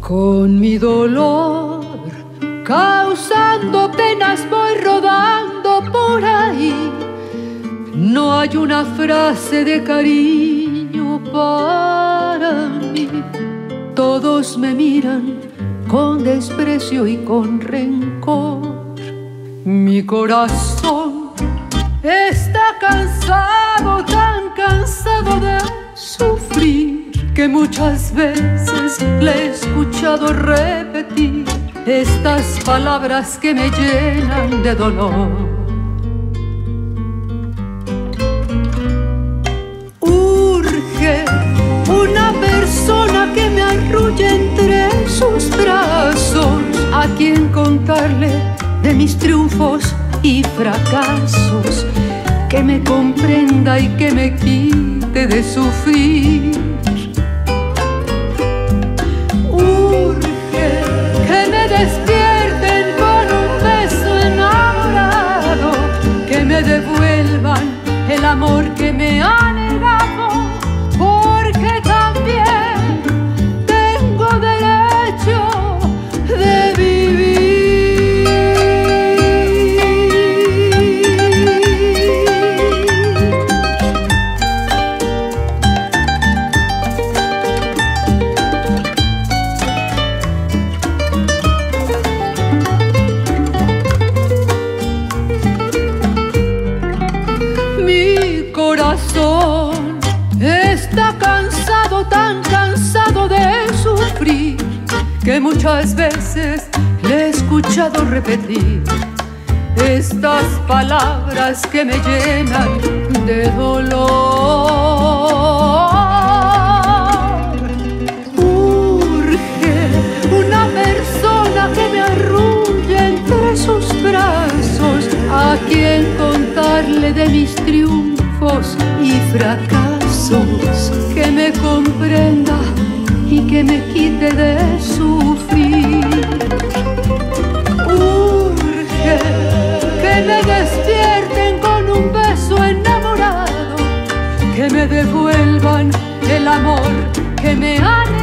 Con mi dolor, causando penas, voy rodando por ahí. No hay una frase de cariño para mí. Todos me miran con desprecio y con rencor. Mi corazón está cansado, tan cansado de sufrir que muchas veces le he escuchado repetir estas palabras que me llenan de dolor. Urge una persona que me arrulle de mis triunfos y fracasos, que me comprenda y que me quite de sufrir. Tan cansado de sufrir, que muchas veces le he escuchado repetir estas palabras que me llenan de dolor. Urge una persona que me arrulle entre sus brazos, a quien contarle de mis triunfos y fracasos, que me comprenda y que me quite de sufrir. Urge que me despierten con un beso enamorado, que me devuelvan el amor que me han